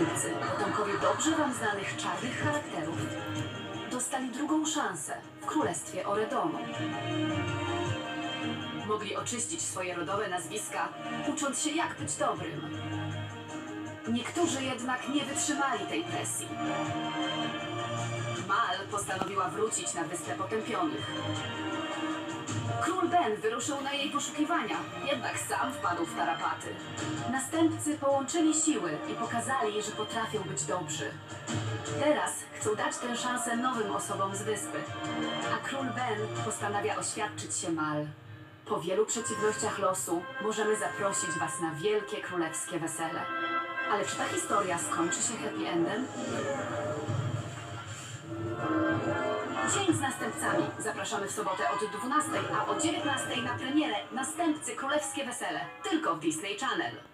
następcy, potomkowie dobrze wam znanych czarnych charakterów, dostali drugą szansę w królestwie Oredonu. Mogli oczyścić swoje rodowe nazwiska, ucząc się jak być dobrym. Niektórzy jednak nie wytrzymali tej presji. Mal postanowiła wrócić na Wyspę Potępionych. Król Ben wyruszył na jej poszukiwania, jednak sam wpadł w tarapaty. Następcy połączyli siły i pokazali, że potrafią być dobrzy. Teraz chcą dać tę szansę nowym osobom z wyspy, a król Ben postanawia oświadczyć się Mal. Po wielu przeciwnościach losu możemy zaprosić Was na wielkie królewskie wesele. Ale czy ta historia skończy się happy endem? Dzień z następcami. Zapraszamy w sobotę od 12, a o 19 na premierę Następcy Królewskie Wesele. Tylko w Disney Channel.